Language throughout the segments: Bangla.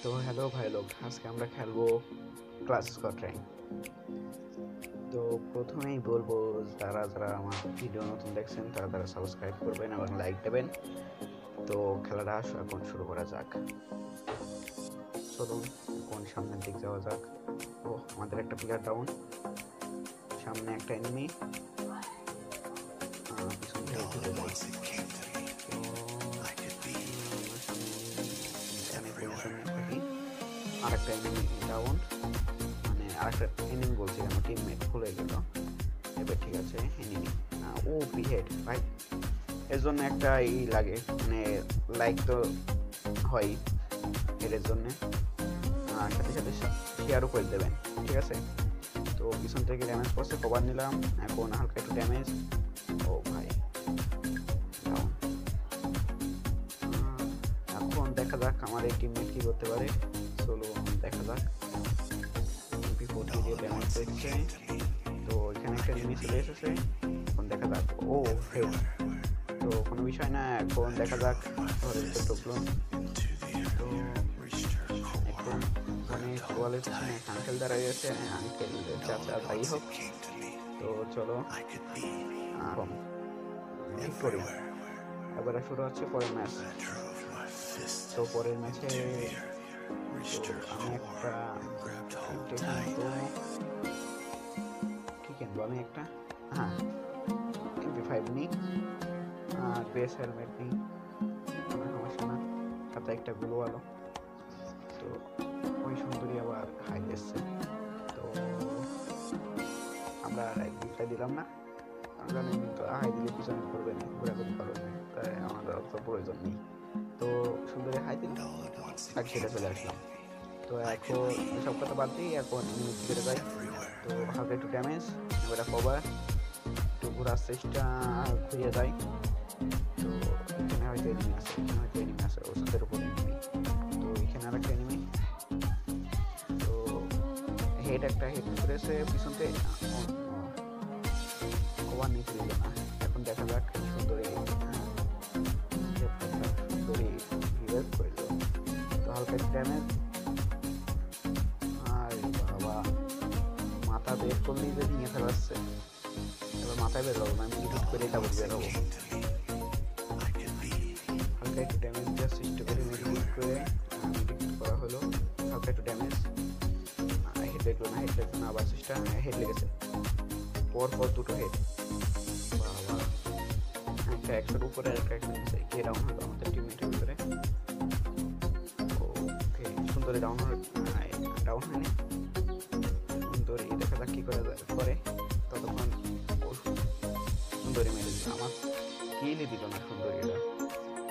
আজকে আমরা খেলব ক্লাস স্কট র্যাঙ্ক তো প্রথমেই বলব যারা যারা আমার ভিডিও নতুন দেখছেন তারা তারা সাবস্ক্রাইব করবেন এবং লাইক দেবেন। তো খেলাটা আসো এখন শুরু করা যাক। চলুন কোন সামনের দিক যাওয়া যাক। ও আমাদের একটা প্লেয়ার ডাউন সামনে একটা এনিমি পিছন আর একটা এনিমি ডাউন মানে আরেকটা এনিমি বলছি কেন টিমমেট ভুলে গেল। এবার ঠিক আছে এনিমি ও পিহেড ভাই এর জন্য একটা ই লাগে মানে লাইক তো হয় এর জন্য। সাথে সাথে শেয়ারও করে দেবেন, ঠিক আছে? তো পিছন থেকে ড্যামেজ করছে কভার নিলাম। এখন হালকা একটু ড্যামেজ ও ভাই এখন দেখা যাক আমার এই টিমমেট কি করতে পারে। চলো দেখা যাক ফোরটি দিয়ে ড্যামেজ দিচ্ছে তো এখানে একটা এনিমি চলে এসেছে এখন দেখা যাক ও হেড তো কোনো বিষয় না এখন দেখা যাক ভিতরে ঢুকলো তো এখন মানে পিছনে আঙ্কেল দাঁড়াই আছে আঙ্কেল চাচা যাই হোক তো চলো এখন ভিক্টোরি শুরু হচ্ছে পরের ম্যাচ তো পরের ম্যাচে আমি একটা তিনটে কিনবো কি কিনবো আমি একটা হ্যাঁ এমপি ফাইভ নিই আর বেস হেলমেট নিই কোনো সমস্যা না সাথে একটা গ্লো আলো তো ওই সুন্দরী আবার হাই এসছে তো আমরা এক দুইটা দিলাম না কারণ কিন্তু হাই দিলে পিছনে করবে না ঘোরাঘুরি করবে তাই আমাদের অত প্রয়োজন নেই তো সুন্দরী আর সেটা চলে আসলাম। তো এখন সব কথা বাদ দিই এখন নিউজ ফিরে যাই। তো হালকা একটু ড্যামেজ এবার কভার একটু ঘোরার চেষ্টা ঘুরিয়ে যায় তো এখানে হয়তো এনিমি আছে, এখানে হয়তো এনিমি আছে ওষুধের উপর এনিমি তো এখানে আর একটা এনিমি তো হেড একটা হেড করেছে পিছনতে কভার নিতে দিল না এখন দেখা যাক সুন্দরী সুন্দরী রিভাইভ করে দিল তো হালকা ড্যামেজ আর বাবা, মাথা বের করলেই যে নিয়ে ফেলাচ্ছে এবার মাথায় বের হব না, আমি এডিট করে ডাবল বের হব। হালকা একটু ড্যামেজ দেওয়ার চেষ্টা করে মেডিকেট করে মেডিকেট করা হলো। হালকা একটু ড্যামেজ হেড লাগল না হেড লাগল না, আবার চেষ্টা। হেড লেগেছে পর পর দুটো হেড বাবা। একটা একশোর উপরে একটা একশো নিচে। কে ডাউন হলো আমাদের টিমের ভিতরে? ওকে ডাউনলোড ডাউন হয়নি। সুন্দরী দেখা যাক কী করে যায়- করে। ততক্ষণ সুন্দরী মেরে দিল। আমার কিলই দিল না সুন্দরীরা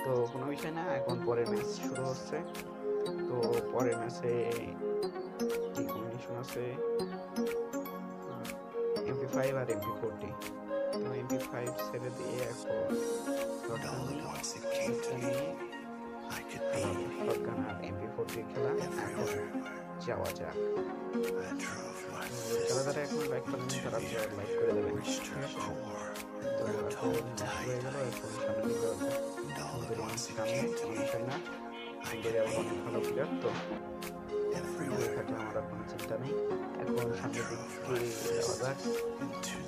তো কোনো বিষয় না এখন পরের ম্যাচ শুরু হচ্ছে। তো পরের ম্যাচে কি কম্বিনেশন আছে? এমপি ফাইভ আর এমপি ফোরটি তো এমপি ফাইভ ছেড়ে দিয়ে এখন shotgun নিয়ে শটগান যাওয়া যাক। যারা এখন লাইক করেন তারা লাইক করে দেবেন।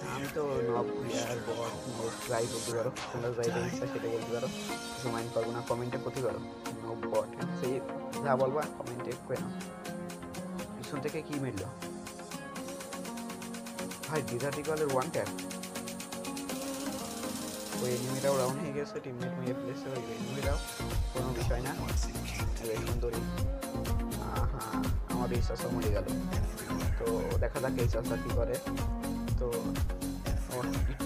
আমি তো যাই বলতে পারো তোমরা যাই ইচ্ছা সেটা বলতে পারো কিছু মাইন্ড করব না কমেন্টে করতে পারো নব বট সেই যা বলবা কমেন্টে করে নাও পিছন থেকে কি মিললো ভাই দ্বিধাটি কলের ওয়ান ট্যাপ ওই এনিমিটাও ডাউন হয়ে গেছে টিমমেট মেয়ে ফেলেছে, ওই এনিমিটাও। কোনো বিষয় না। সুন্দরী আমার এই চাষা মরে গেল। তো দেখা যাক এই চাষা কী করে। তো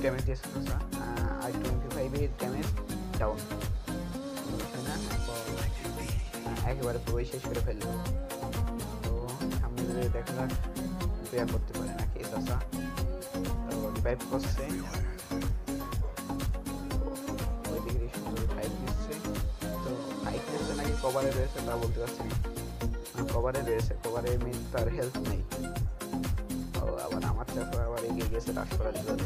ড্যামেজ দিয়েছে চাষা আর টোয়েন্টি ফাইভের ড্যামেজ ডাউন একেবারে পুরোই শেষ করে ফেলল। যদি দেখা যাক বেয়া করতে পারে নাকি চাষা? তো করছে নাকি কভারে রয়েছে তা বলতে পারছি না। কভারে রয়েছে কভারে মিন তার হেলথ নেই। ও আবার আমার চাষা আবার এগিয়ে গেছে রাশ করার জন্য।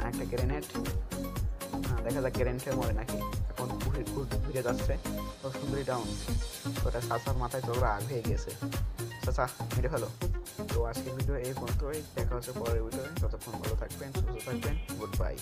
নেই একটা গ্রেনেড দেখা যাক গ্রেনেডে মরে নাকি। ঘুরে ঘুরে ঘুরে যাচ্ছে ও সুন্দরী ডাউন ওটা চাচার মাথায় চোখরা আগ হয়ে গেছে চাচা, মেরে ফেলো। তো আজকের ভিডিও এই পর্যন্তই। দেখা হচ্ছে পরের ভিডিও ততক্ষণ ভালো থাকবেন, সুস্থ থাকবেন। Good bye